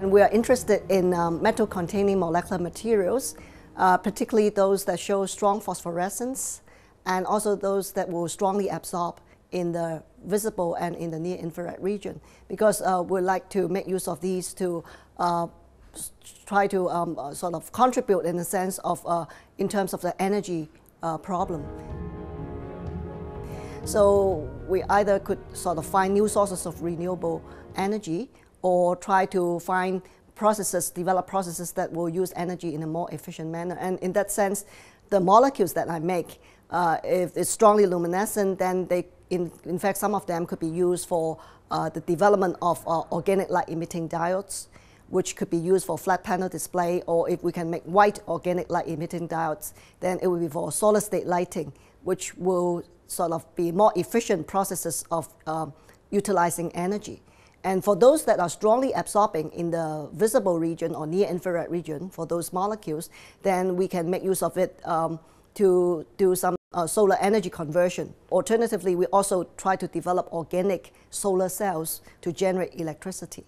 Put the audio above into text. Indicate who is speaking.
Speaker 1: And we are interested in um, metal-containing molecular materials, uh, particularly those that show strong phosphorescence and also those that will strongly absorb in the visible and in the near-infrared region because uh, we like to make use of these to uh, try to um, uh, sort of contribute in the sense of uh, in terms of the energy uh, problem. So we either could sort of find new sources of renewable energy or try to find processes, develop processes that will use energy in a more efficient manner. And in that sense, the molecules that I make, uh, if it's strongly luminescent, then they, in, in fact, some of them could be used for uh, the development of uh, organic light emitting diodes, which could be used for flat panel display, or if we can make white organic light emitting diodes, then it will be for solid state lighting, which will sort of be more efficient processes of um, utilizing energy. And for those that are strongly absorbing in the visible region or near infrared region for those molecules, then we can make use of it um, to do some uh, solar energy conversion. Alternatively, we also try to develop organic solar cells to generate electricity.